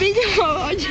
Widzę Володя.